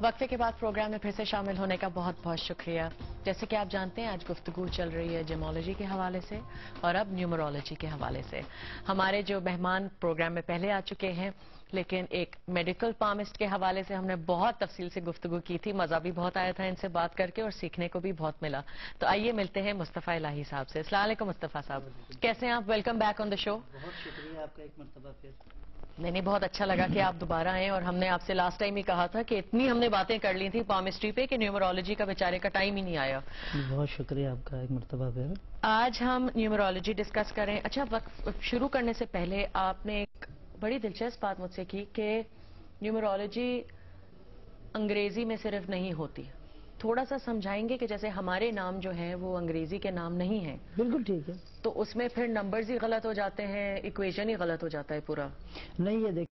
وقفے کے بعد پروگرام میں پھر سے شامل ہونے کا بہت بہت شکریہ۔ جیسے کہ آپ جانتے ہیں، آج گفتگو چل رہی ہے جیمالوجی کے حوالے سے اور اب نیومرولوجی کے حوالے سے۔ ہمارے جو مہمان پروگرام میں پہلے آ چکے ہیں، لیکن ایک میڈیکل پامسٹ کے حوالے سے ہم نے بہت تفصیل سے گفتگو کی تھی۔ مزہ بھی بہت آیا تھا ان سے بات کر کے اور سیکھنے کو بھی بہت ملا۔ تو آئیے ملتے ہیں مصطفیٰ الہی صاحب سے۔ السلام علیکم مصطفیٰ صاحب۔ کیسے ہیں آپ؟ ویلکم بیک آن دا شو بہت شکریہ، آپ کا ایک مرتبہ پھر۔ نہیں نہیں بہت اچھا لگا کہ آپ دوبارہ آئیں اور ہم نے آپ سے لاسٹ ٹائم ہی کہا تھا کہ اتنی ہم نے باتیں کر لی تھی پامسٹری پہ کہ نیومرولوجی کا بیچارے کا ٹائم ہی نہیں آیا۔ بہت شکریہ آپ کا ایک مرتبہ پھر۔ آج ہم نیومرولوجی ڈسکس کریں۔ اچھا وقت شروع کرنے سے پہلے آپ نے ایک بڑی دلچسپ بات مجھ سے کی کہ نیومرولوجی انگریزی میں صرف نہیں ہوتی۔ تھوڑا سا سمجھائیں گے کہ جیسے ہمارے نام جو ہیں وہ انگریزی کے نام نہیں ہیں۔ بالکل ٹھیک ہے۔ تو اس میں پھر نمبرز ہی غلط ہو جاتے ہیں ایکویشن ہی غلط ہو جاتا ہے پورا۔ نہیں یہ دیکھ